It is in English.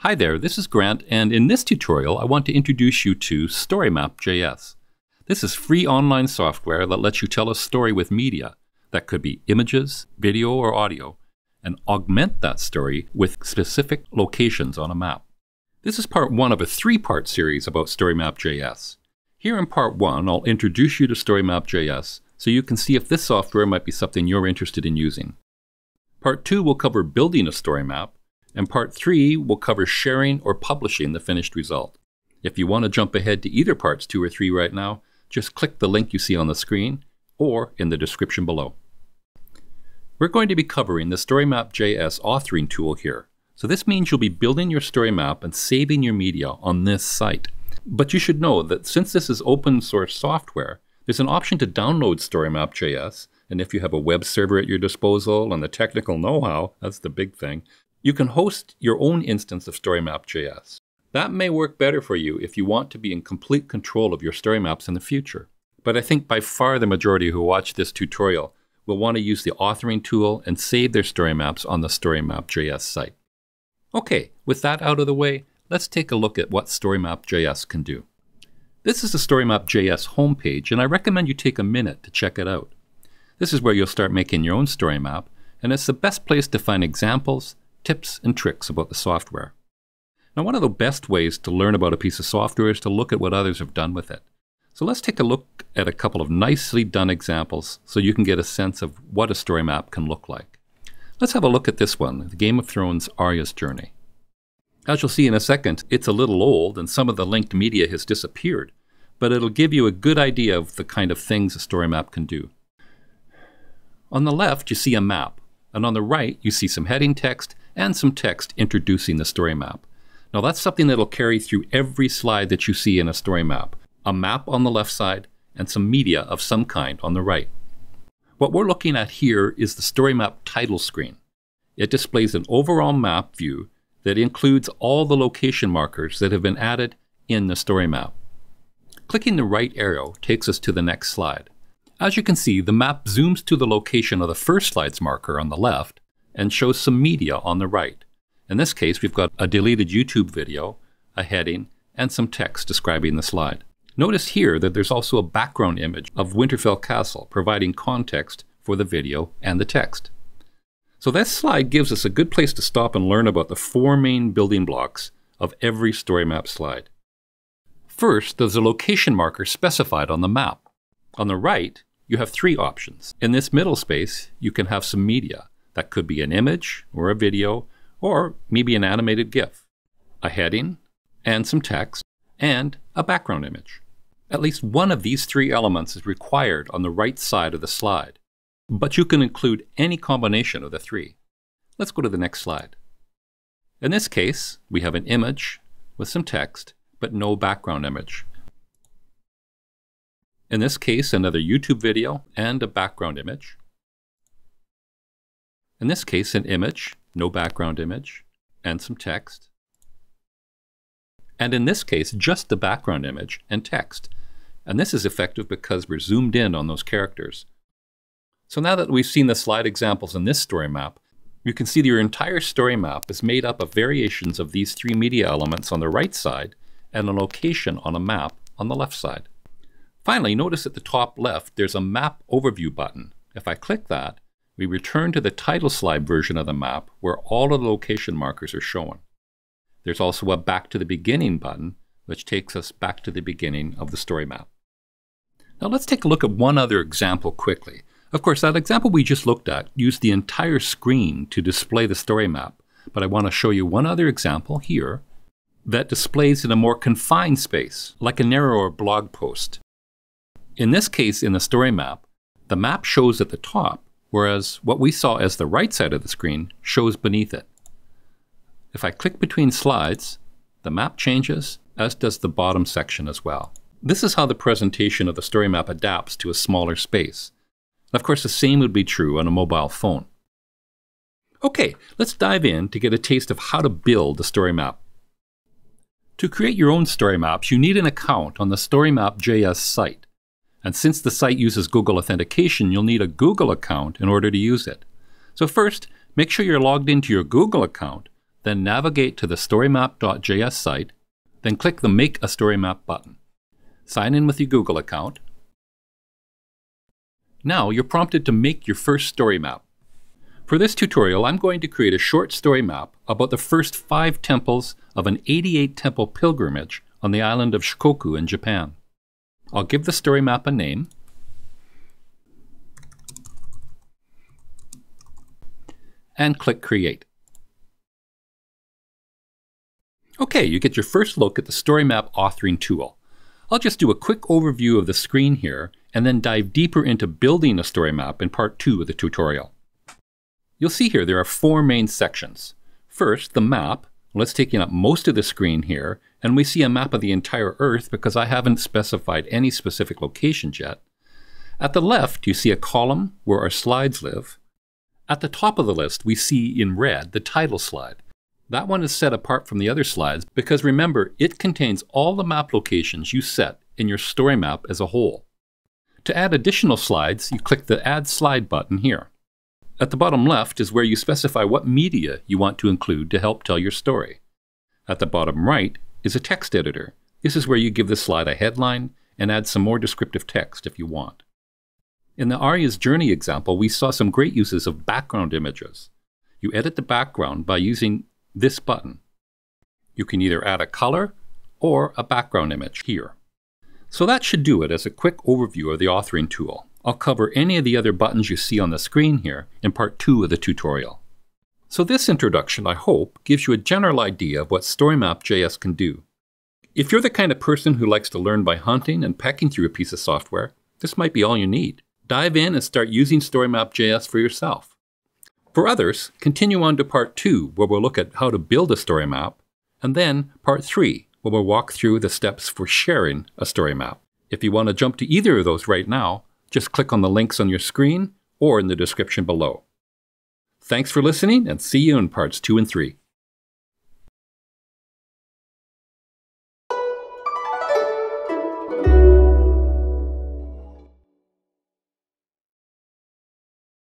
Hi there, this is Grant, and in this tutorial I want to introduce you to StoryMap.js. This is free online software that lets you tell a story with media, that could be images, video, or audio, and augment that story with specific locations on a map. This is part one of a three-part series about StoryMap.js. Here in part one, I'll introduce you to StoryMap.js so you can see if this software might be something you're interested in using. Part two will cover building a story map, and part three will cover sharing or publishing the finished result. If you want to jump ahead to either parts two or three right now, just click the link you see on the screen or in the description below. We're going to be covering the StoryMap.js authoring tool here. So this means you'll be building your story map and saving your media on this site. But you should know that since this is open source software, there's an option to download StoryMap.js, and if you have a web server at your disposal and the technical know-how, that's the big thing, you can host your own instance of StoryMap.js. That may work better for you if you want to be in complete control of your story maps in the future. But I think by far the majority who watch this tutorial will want to use the authoring tool and save their story maps on the StoryMap.js site. Okay, with that out of the way, let's take a look at what StoryMap.js can do. This is the StoryMap.js homepage, and I recommend you take a minute to check it out. This is where you'll start making your own story map, and it's the best place to find examples, tips, and tricks about the software. Now, one of the best ways to learn about a piece of software is to look at what others have done with it. So let's take a look at a couple of nicely done examples so you can get a sense of what a story map can look like. Let's have a look at this one, the Game of Thrones Arya's Journey. As you'll see in a second, it's a little old and some of the linked media has disappeared, but it'll give you a good idea of the kind of things a story map can do. On the left, you see a map, and on the right, you see some heading text and some text introducing the story map. Now that's something that'll carry through every slide that you see in a story map. A map on the left side and some media of some kind on the right. What we're looking at here is the story map title screen. It displays an overall map view that includes all the location markers that have been added in the story map. Clicking the right arrow takes us to the next slide. As you can see, the map zooms to the location of the first slide's marker on the left and shows some media on the right. In this case, we've got a deleted YouTube video, a heading, and some text describing the slide. Notice here that there's also a background image of Winterfell Castle, providing context for the video and the text. So this slide gives us a good place to stop and learn about the four main building blocks of every story map slide. First, there's a location marker specified on the map. On the right, you have three options. In this middle space, you can have some media. That could be an image or a video or maybe an animated GIF, a heading and some text, and a background image. At least one of these three elements is required on the right side of the slide but you can include any combination of the three. Let's go to the next slide. In this case, we have an image with some text, but no background image. In this case, another YouTube video and a background image. In this case, an image, no background image, and some text. And in this case, just the background image and text. And this is effective because we're zoomed in on those characters. So now that we've seen the slide examples in this story map, you can see that your entire story map is made up of variations of these three media elements on the right side and a location on a map on the left side. Finally, notice at the top left there's a map overview button. If I click that, we return to the title slide version of the map where all of the location markers are shown. There's also a back to the beginning button, which takes us back to the beginning of the story map. Now let's take a look at one other example quickly. Of course, that example we just looked at used the entire screen to display the story map, but I want to show you one other example here that displays in a more confined space, like a narrower blog post. In this case, in the story map, the map shows at the top, whereas what we saw as the right side of the screen shows beneath it. If I click between slides, the map changes, as does the bottom section as well. This is how the presentation of the story map adapts to a smaller space. Of course, the same would be true on a mobile phone. Okay, let's dive in to get a taste of how to build a story map. To create your own story maps, you need an account on the StoryMap.js site. And since the site uses Google Authentication, you'll need a Google account in order to use it. So first, make sure you're logged into your Google account, then navigate to the storymap.js site, then click the Make a Story Map button. Sign in with your Google account. Now you're prompted to make your first story map. For this tutorial, I'm going to create a short story map about the first five temples of an 88 temple pilgrimage on the island of Shikoku in Japan. I'll give the story map a name. And click Create. Okay, you get your first look at the story map authoring tool. I'll just do a quick overview of the screen here and then dive deeper into building a story map in part two of the tutorial. You'll see here there are four main sections. First, the map. It's taking up most of the screen here, and we see a map of the entire Earth because I haven't specified any specific locations yet. At the left, you see a column where our slides live. At the top of the list, we see in red the title slide. That one is set apart from the other slides because remember, it contains all the map locations you set in your story map as a whole. To add additional slides, you click the Add Slide button here. At the bottom left is where you specify what media you want to include to help tell your story. At the bottom right is a text editor. This is where you give the slide a headline and add some more descriptive text if you want. In the Arya's Journey example, we saw some great uses of background images. You edit the background by using this button. You can either add a color or a background image here. So that should do it as a quick overview of the authoring tool. I'll cover any of the other buttons you see on the screen here in part two of the tutorial. So this introduction, I hope, gives you a general idea of what StoryMap.js can do. If you're the kind of person who likes to learn by hunting and pecking through a piece of software, this might be all you need. Dive in and start using StoryMap.js for yourself. For others, continue on to part two, where we'll look at how to build a story map, and then part three, where we'll walk through the steps for sharing a story map. If you want to jump to either of those right now, just click on the links on your screen or in the description below. Thanks for listening, and see you in parts two and three.